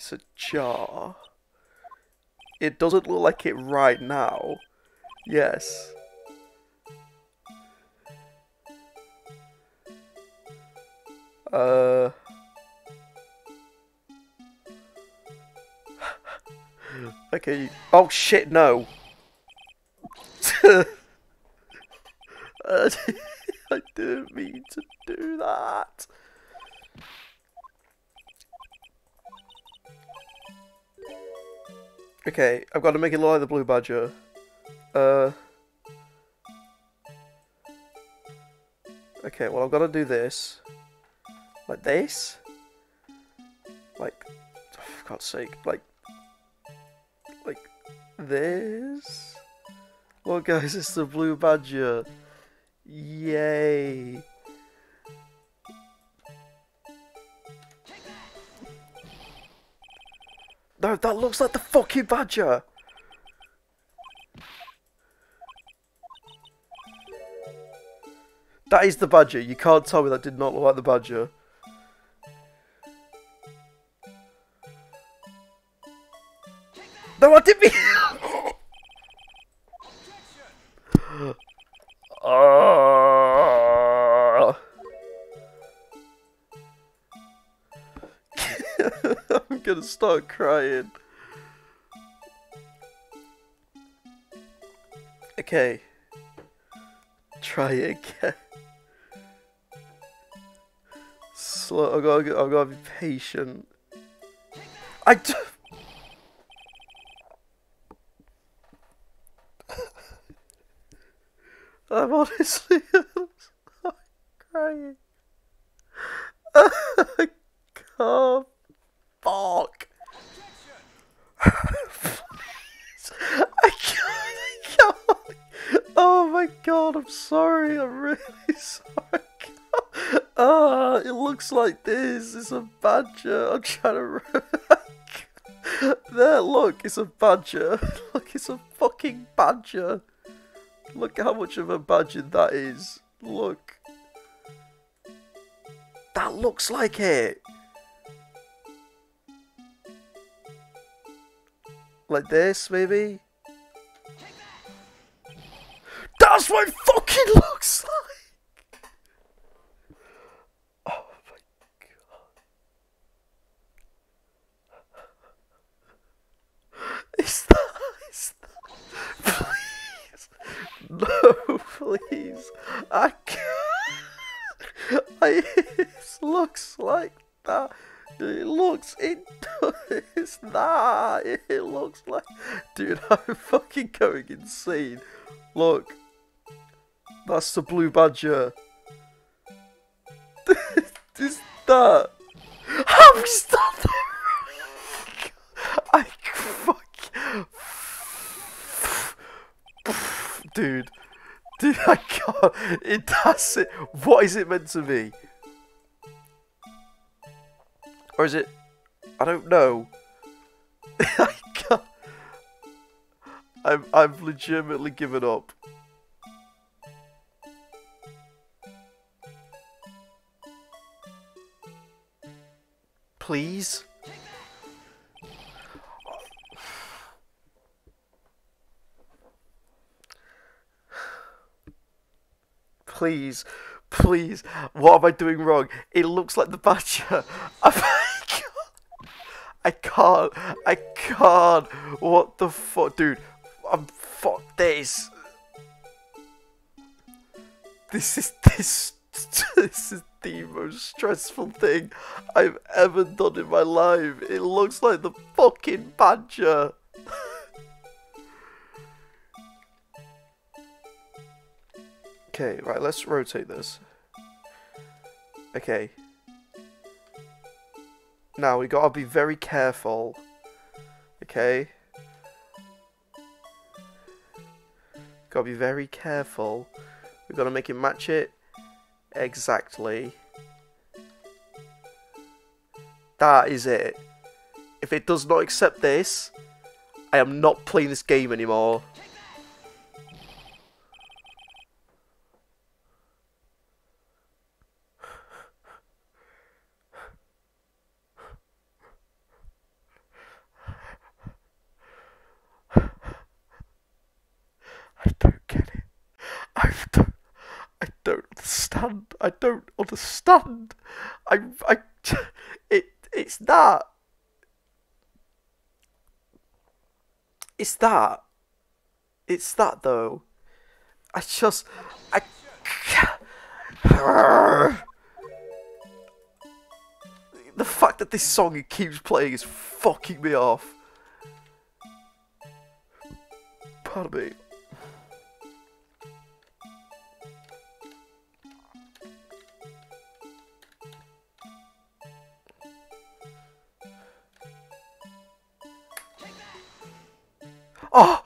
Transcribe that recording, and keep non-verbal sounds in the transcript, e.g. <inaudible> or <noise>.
It's a jar. It doesn't look like it right now. Yes. Uh. <laughs> okay. Oh shit! No. <laughs> I didn't mean to do that. Okay, I've got to make it look like the blue badger. Uh. Okay, well I've got to do this. Like this? Like, oh, for God's sake, like, like this? Well guys, <laughs> it's the blue badger. Yay. No, that looks like the fucking badger. That is the badger. You can't tell me that did not look like the badger. No, I didn't mean... <laughs> <laughs> I'm gonna start crying. Okay. Try it again. Slow. I've got, I've got to be patient. I. D- <laughs> I'm honestly <laughs> crying. I can't. God, I'm sorry. I'm really <laughs> sorry. Ah, it looks like this. It's a badger. I'm trying to. <laughs> there, look, it's a badger. <laughs> Look, it's a fucking badger. Look how much of a badger that is. Look. That looks like it. Like this, maybe? That's what it fucking looks like! Oh my god. Is that, is that, please, no, please, I can't, it looks like that, it looks, it does that, it looks like, dude, I'm fucking going insane, look, that's the blue badger, <laughs> is that, How how is that I fuck. Dude. Dude, I can't. It does it. What is it meant to be? Or is it. I don't know. <laughs> I can't. I'm, I've legitimately given up. Please? Please, please, what am I doing wrong? It looks like the badger. <laughs> Oh I can't, I can't. What the fuck, dude? I'm fuck this. This is this. <laughs> This is the most stressful thing I've ever done in my life. It looks like the fucking badger. <laughs> Okay, right, let's rotate this. Okay. Now, we gotta be very careful. Okay? Gotta be very careful. we got to make it match it exactly. That is it. If it does not accept this, I am not playing this game anymore. Understand. I don't understand. I, I, <laughs> it, it's that. It's that. It's that though. I just, I. <laughs> The fact that this song keeps playing is fucking me off. Pardon me. Oh,